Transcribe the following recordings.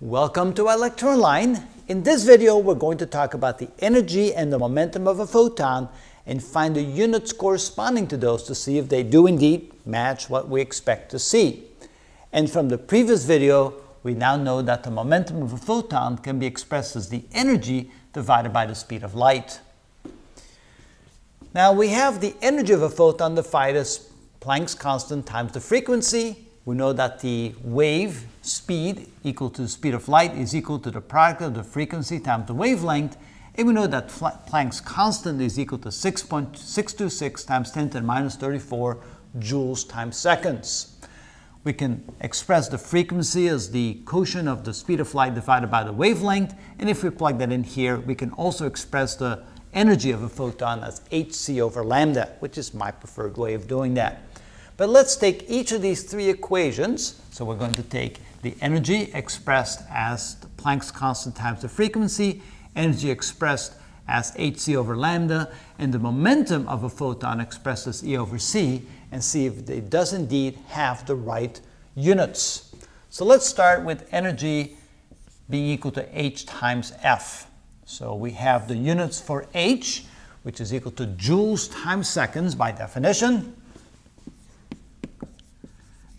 Welcome to ilectureonline. In this video, we're going to talk about the energy and the momentum of a photon and find the units corresponding to those to see if they do indeed match what we expect to see. And from the previous video, we now know that the momentum of a photon can be expressed as the energy divided by the speed of light. Now we have the energy of a photon defined as Planck's constant times the frequency. We know that the wave speed equal to the speed of light is equal to the product of the frequency times the wavelength. And we know that Planck's constant is equal to 6.626 times 10 to the minus 34 joules times seconds. We can express the frequency as the quotient of the speed of light divided by the wavelength. And if we plug that in here, we can also express the energy of a photon as hc over lambda, which is my preferred way of doing that. But let's take each of these three equations. So we're going to take the energy expressed as Planck's constant times the frequency, energy expressed as hc over lambda, and the momentum of a photon expressed as E over c, and see if it does indeed have the right units. So let's start with energy being equal to h times f. So we have the units for h, which is equal to joules times seconds by definition.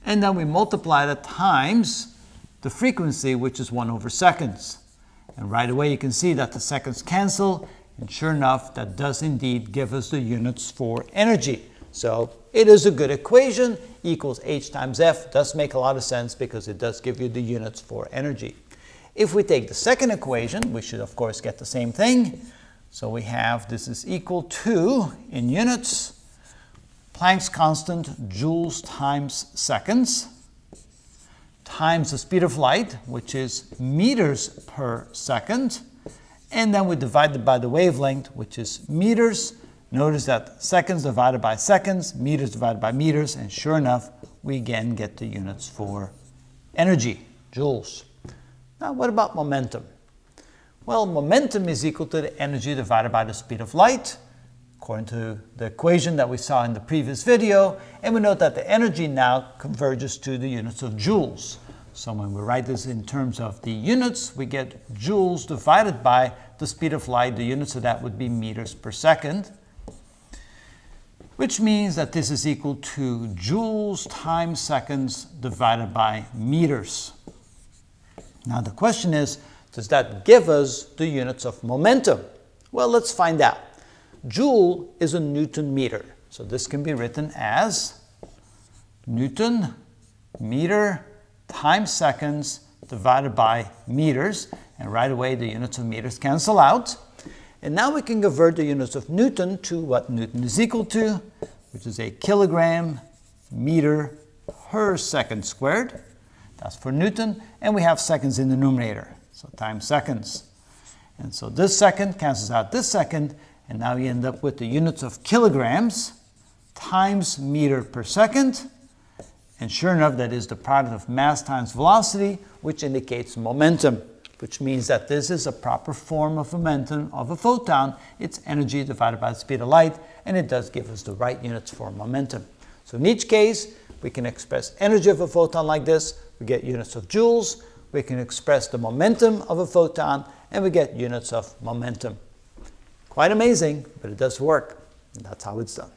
And then we multiply that times the frequency, which is 1 over seconds. And right away you can see that the seconds cancel, and sure enough, that does indeed give us the units for energy. So it is a good equation, equals h times f, does make a lot of sense because it does give you the units for energy. If we take the second equation, we should of course get the same thing. So we have this is equal to, in units, Planck's constant, joules times seconds, times the speed of light, which is meters per second, and then we divide it by the wavelength, which is meters. Notice that seconds divided by seconds, meters divided by meters, and sure enough, we again get the units for energy, joules. Now, what about momentum? Well, momentum is equal to the energy divided by the speed of light, according to the equation that we saw in the previous video, and we note that the energy now converges to the units of joules. So when we write this in terms of the units, we get joules divided by the speed of light. The units of that would be meters per second, which means that this is equal to joules times seconds divided by meters. Now the question is, does that give us the units of momentum? Well, let's find out. Joule is a Newton meter. So this can be written as Newton meter times seconds divided by meters. And right away, the units of meters cancel out. And now we can convert the units of Newton to what Newton is equal to, which is a kilogram meter per second squared. That's for Newton. And we have seconds in the numerator, so times seconds. And so this second cancels out this second, and now you end up with the units of kilograms times meter per second. And sure enough, that is the product of mass times velocity, which indicates momentum, which means that this is a proper form of momentum of a photon. It's energy divided by the speed of light, and it does give us the right units for momentum. So in each case, we can express energy of a photon like this. We get units of joules. We can express the momentum of a photon, and we get units of momentum. Quite amazing, but it does work. And that's how it's done.